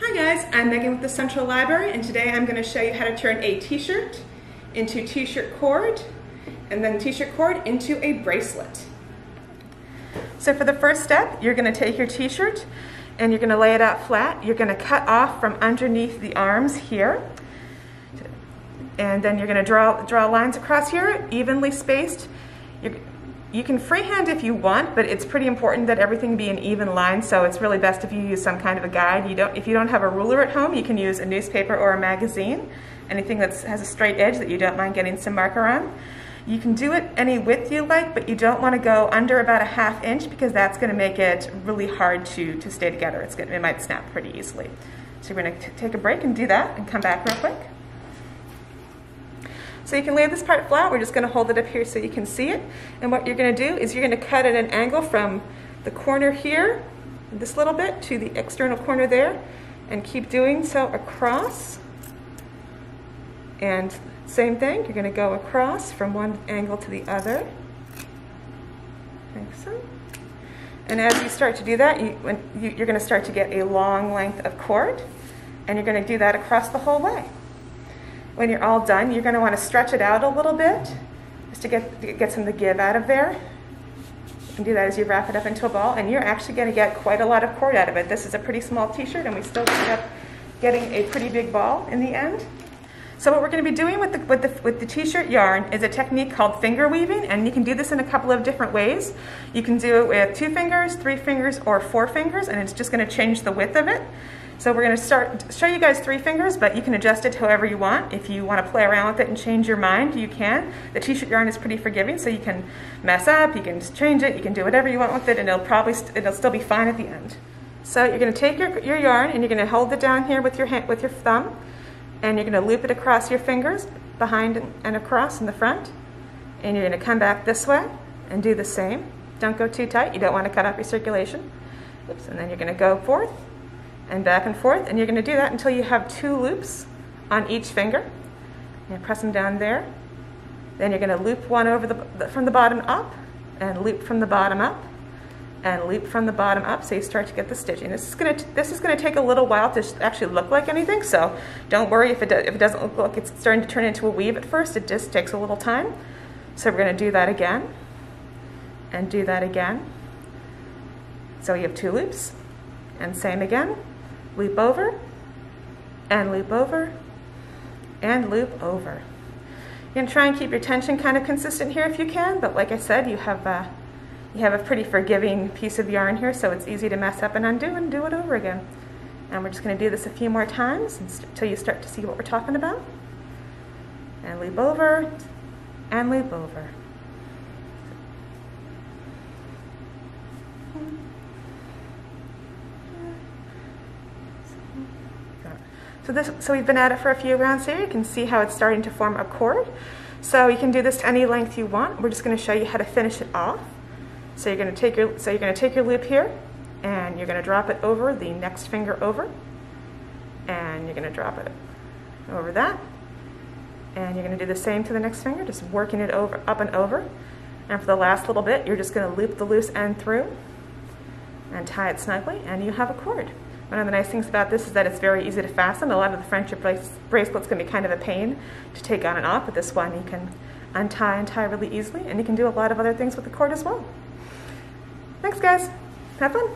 Hi guys, I'm Meghan with the Central Library and today I'm going to show you how to turn a t-shirt into t-shirt cord and then t-shirt cord into a bracelet. So for the first step, you're going to take your t-shirt and you're going to lay it out flat. You're going to cut off from underneath the arms here. And then you're going to draw, draw lines across here, evenly spaced. You're, you can freehand if you want, but it's pretty important that everything be an even line, so it's really best if you use some kind of a guide. You don't, if you don't have a ruler at home, you can use a newspaper or a magazine, anything that has a straight edge that you don't mind getting some marker on. You can do it any width you like, but you don't want to go under about a half inch because that's going to make it really hard to, to stay together. It's gonna, it might snap pretty easily. So we're going to take a break and do that and come back real quick. So you can lay this part flat. We're just going to hold it up here so you can see it. And what you're going to do is you're going to cut at an angle from the corner here, this little bit, to the external corner there, and keep doing so across. And same thing, you're going to go across from one angle to the other. Like so. And as you start to do that, you, you're going to start to get a long length of cord, and you're going to do that across the whole way when you're all done, you're going to want to stretch it out a little bit just to get, get some of the give out of there. You can do that as you wrap it up into a ball, and you're actually going to get quite a lot of cord out of it. This is a pretty small t-shirt, and we still end up getting a pretty big ball in the end. So what we're going to be doing with the, with the, with the t-shirt yarn is a technique called finger weaving, and you can do this in a couple of different ways. You can do it with two fingers, three fingers, or four fingers, and it's just going to change the width of it. So we're going to start show you guys three fingers, but you can adjust it however you want. If you want to play around with it and change your mind, you can. The t-shirt yarn is pretty forgiving, so you can mess up, you can change it, you can do whatever you want with it, and it'll probably it'll still be fine at the end. So you're going to take your, your yarn and you're going to hold it down here with your hand, with your thumb, and you're going to loop it across your fingers, behind and across in the front, and you're going to come back this way and do the same. Don't go too tight. You don't want to cut off your circulation. Oops, and then you're going to go forth and back and forth. And you're going to do that until you have two loops on each finger. You press them down there. Then you're going to loop one over the, from the bottom up and loop from the bottom up and loop from the bottom up so you start to get the stitching. This is going to this is going to take a little while to actually look like anything, so don't worry if it, do, if it doesn't look like it's starting to turn into a weave at first. It just takes a little time. So we're going to do that again and do that again. So you have two loops and same again loop over, and loop over, and loop over. You're gonna try and keep your tension kind of consistent here if you can, but like I said, you have a, you have a pretty forgiving piece of yarn here, so it's easy to mess up and undo and do it over again. And we're just gonna do this a few more times until you start to see what we're talking about. And loop over, and loop over. So, this, so we've been at it for a few rounds here. You can see how it's starting to form a cord. So you can do this to any length you want. We're just going to show you how to finish it off. So you're going to take your so you're going to take your loop here, and you're going to drop it over the next finger over, and you're going to drop it over that, and you're going to do the same to the next finger, just working it over up and over. And for the last little bit, you're just going to loop the loose end through and tie it snugly, and you have a cord. One of the nice things about this is that it's very easy to fasten. A lot of the friendship bracelets can be kind of a pain to take on and off, but this one you can untie and tie really easily, and you can do a lot of other things with the cord as well. Thanks, guys. Have fun.